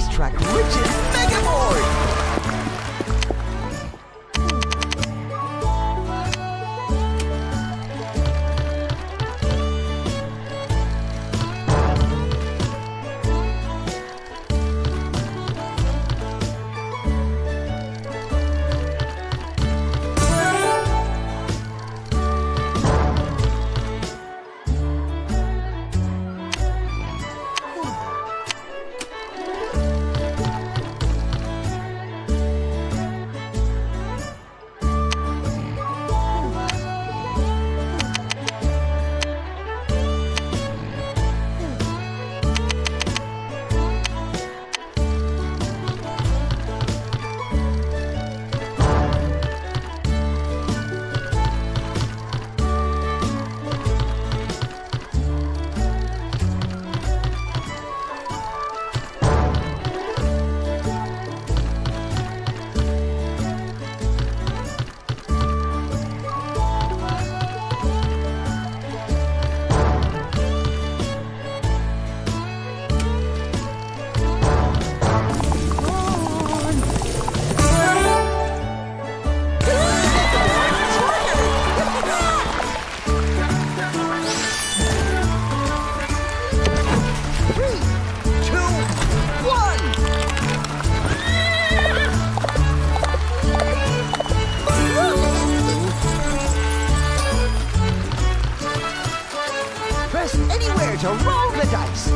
Racetrack Riches to roll the dice.